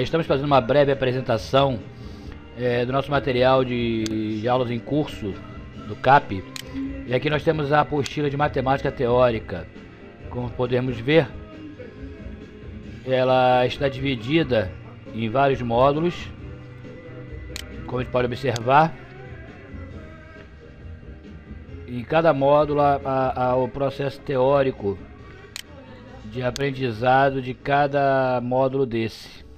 É, estamos fazendo uma breve apresentação é, do nosso material de, de, aulas em curso do CAP. E aqui nós temos a apostila de matemática teórica. Como podemos ver, ela está dividida em vários módulos, como a gente pode observar. Em cada módulo há, há o processo teórico de aprendizado de cada módulo desse.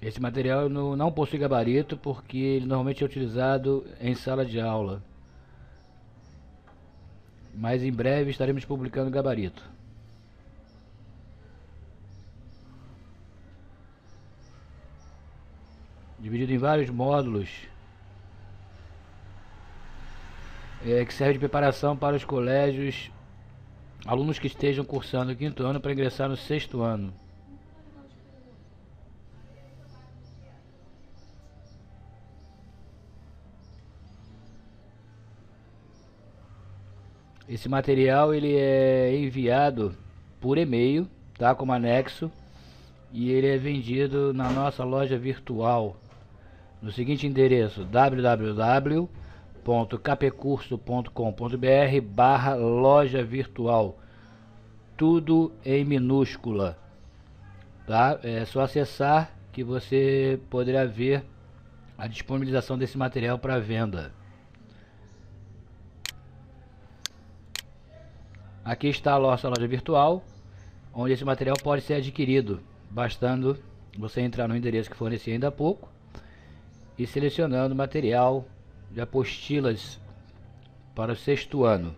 Esse material não possui gabarito porque ele normalmente é utilizado em sala de aula. Mas em breve estaremos publicando gabarito. Dividido em vários módulos é, que serve de preparação para os colégios, alunos que estejam cursando o quinto ano para ingressar no sexto ano. Esse material ele é enviado por e-mail, tá, como anexo, e ele é vendido na nossa loja virtual no seguinte endereço: www.capecurso.com.br barra loja virtual, tudo em minúscula, tá? É só acessar que você poderá ver a disponibilização desse material para venda. Aqui está a nossa loja virtual, onde esse material pode ser adquirido, bastando você entrar no endereço que forneci ainda há pouco e selecionando material de apostilas para o sexto ano.